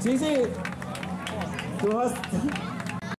谢谢，怎么？